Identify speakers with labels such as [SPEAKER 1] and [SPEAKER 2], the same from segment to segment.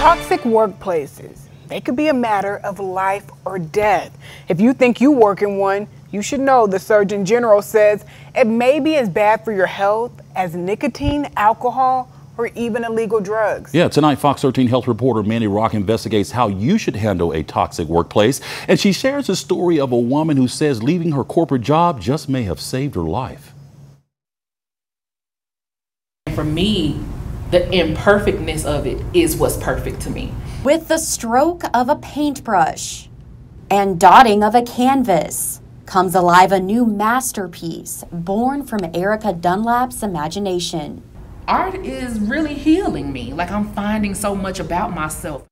[SPEAKER 1] Toxic workplaces. They could be a matter of life or death. If you think you work in one, you should know the Surgeon General says it may be as bad for your health as nicotine, alcohol, or even illegal drugs.
[SPEAKER 2] Yeah, tonight Fox 13 health reporter Mandy Hrach investigates how you should handle a toxic workplace. And she shares a story of a woman who says leaving her corporate job just may have saved her life.
[SPEAKER 3] For me, the imperfectness of it is what's perfect to me.
[SPEAKER 4] With the stroke of a paintbrush and dotting of a canvas comes alive a new masterpiece born from Erica Dunlap's imagination.
[SPEAKER 3] Art is really healing me. Like I'm finding so much about myself.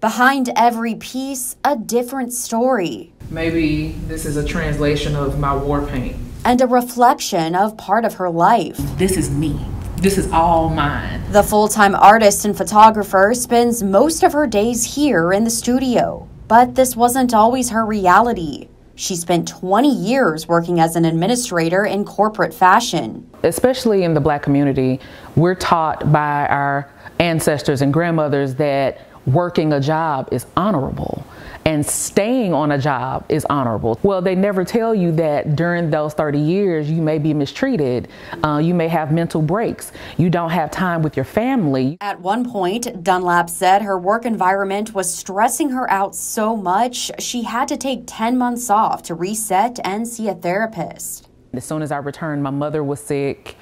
[SPEAKER 4] Behind every piece, a different story.
[SPEAKER 3] Maybe this is a translation of my war paint
[SPEAKER 4] and a reflection of part of her life.
[SPEAKER 3] This is me. This is all mine.
[SPEAKER 4] The full time artist and photographer spends most of her days here in the studio, but this wasn't always her reality. She spent 20 years working as an administrator in corporate fashion.
[SPEAKER 5] Especially in the black community, we're taught by our ancestors and grandmothers that working a job is honorable and staying on a job is honorable. Well, they never tell you that during those 30 years you may be mistreated, uh, you may have mental breaks, you don't have time with your family.
[SPEAKER 4] At one point, Dunlap said her work environment was stressing her out so much she had to take 10 months off to reset and see a therapist.
[SPEAKER 5] As soon as I returned, my mother was sick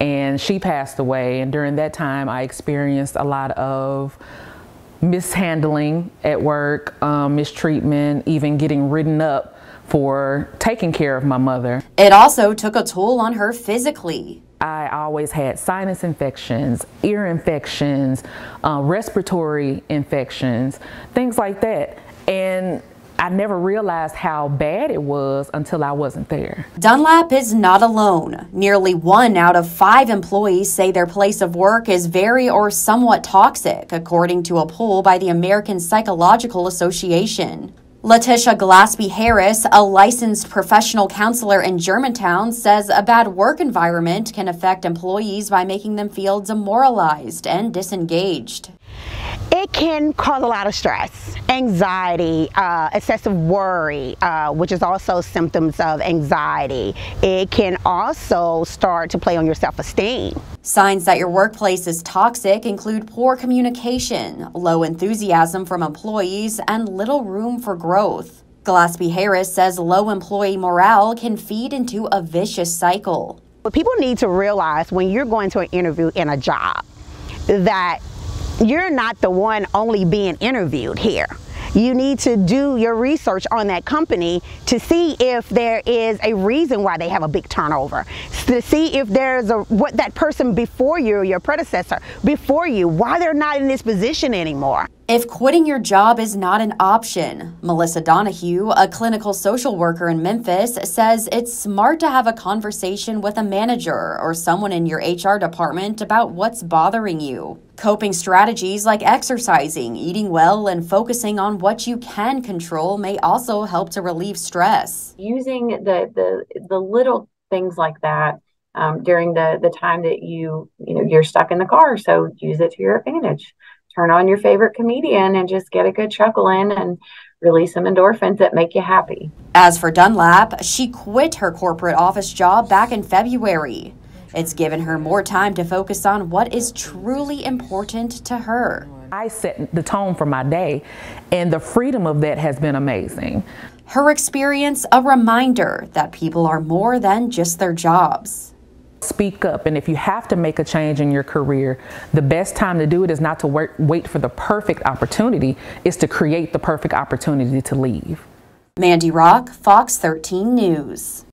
[SPEAKER 5] and she passed away. And during that time, I experienced a lot of mishandling at work, um, mistreatment, even getting written up for taking care of my mother.
[SPEAKER 4] It also took a toll on her physically.
[SPEAKER 5] I always had sinus infections, ear infections, uh, respiratory infections, things like that. And I never realized how bad it was until I wasn't there.
[SPEAKER 4] Dunlap is not alone. Nearly one out of five employees say their place of work is very or somewhat toxic, according to a poll by the American Psychological Association. Letitia Glaspie Harris, a licensed professional counselor in Germantown, says a bad work environment can affect employees by making them feel demoralized and disengaged.
[SPEAKER 6] It can cause a lot of stress, anxiety, uh, excessive worry, uh, which is also symptoms of anxiety. It can also start to play on your self-esteem.
[SPEAKER 4] Signs that your workplace is toxic include poor communication, low enthusiasm from employees, and little room for growth. Glaspie Harris says low employee morale can feed into a vicious cycle.
[SPEAKER 6] But people need to realize when you're going to an interview in a job that you're not the one only being interviewed here. You need to do your research on that company to see if there is a reason why they have a big turnover. To see if there's a what that person before you, your predecessor before you, why they're not in this position anymore.
[SPEAKER 4] If quitting your job is not an option, Melissa Donahue, a clinical social worker in Memphis, says it's smart to have a conversation with a manager or someone in your HR department about what's bothering you. Coping strategies like exercising, eating well, and focusing on what you can control may also help to relieve stress.
[SPEAKER 7] Using the the, the little things like that um, during the the time that you you know you're stuck in the car, so use it to your advantage turn on your favorite comedian and just get a good chuckle in and release some endorphins that make you happy.
[SPEAKER 4] As for Dunlap, she quit her corporate office job back in February. It's given her more time to focus on what is truly important to her.
[SPEAKER 5] I set the tone for my day, and the freedom of that has been amazing.
[SPEAKER 4] Her experience, a reminder that people are more than just their jobs.
[SPEAKER 5] Speak up, and if you have to make a change in your career, the best time to do it is not to wait for the perfect opportunity, is to create the perfect opportunity to leave.
[SPEAKER 4] Mandy Hrach, Fox 13 News.